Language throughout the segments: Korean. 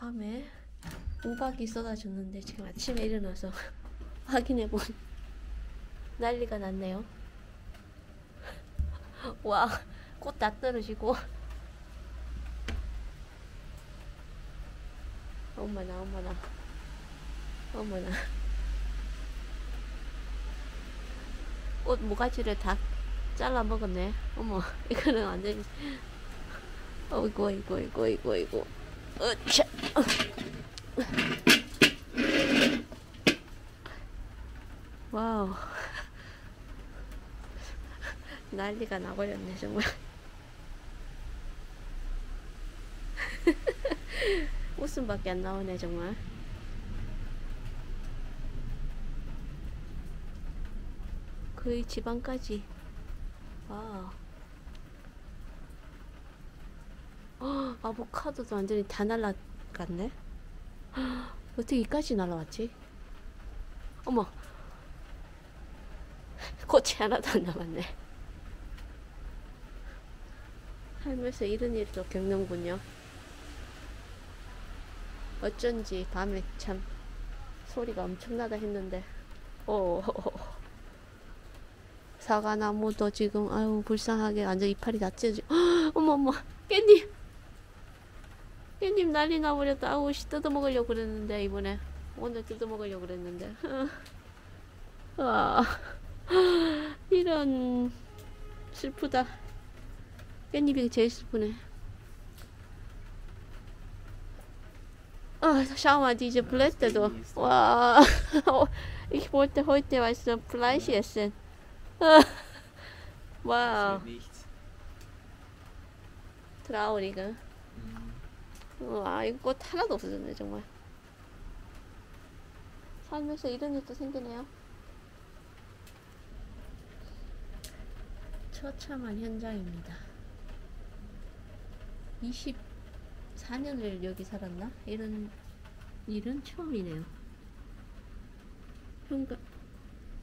밤에 우박이 쏟아졌는데 지금 아침에 일어나서 확인해본 난리가 났네요. 와, 꽃 다 떨어지고. 어머나, 어머나. 어머나. 꽃 모가지를 다 잘라 먹었네. 어머, 이거는 완전히. 어이구, 어이구, 어이구, 어이구, 어이구. 으차. 와우. 난리가 나버렸네, 정말. 웃음밖에 안 나오네, 정말. 거의 지방까지. 와. 헉, 아보카도도 완전히 다 날라갔네. 헉, 어떻게 이까지 날라왔지? 어머. 꽃이 하나도 안 남았네. 살면서 이런 일도 겪는군요. 어쩐지 밤에 참 소리가 엄청나다 했는데, 오, 사과나무도 지금 아유 불쌍하게 완전 이파리 다 찢어지. 어머 어머 깻잎, 깻잎 난리 나버렸다. 아우 씨 뜯어 먹으려고 그랬는데 이번에 오늘 뜯어 먹으려고 그랬는데. 아 이런 슬프다. 깻잎이 제일 슬프네. Ah, mal, diese Blätter da. Wow. Ich wollte heute Fleisch essen. Wird nichts. 트라우리가. 와, 이거 꽃 하나도 없어졌네, 정말. 살면서 이런 일도 생기네요. 처참한 현장입니다. 24년을 여기 살았나? 이런 일은 처음이네요. 현관,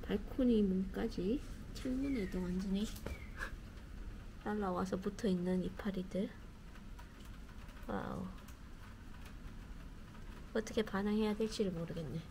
발코니 문까지 창문에도 완전히 날라와서 붙어 있는 이파리들. 와우. 어떻게 반응해야 될지를 모르겠네.